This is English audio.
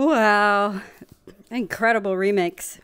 Wow. Incredible remix.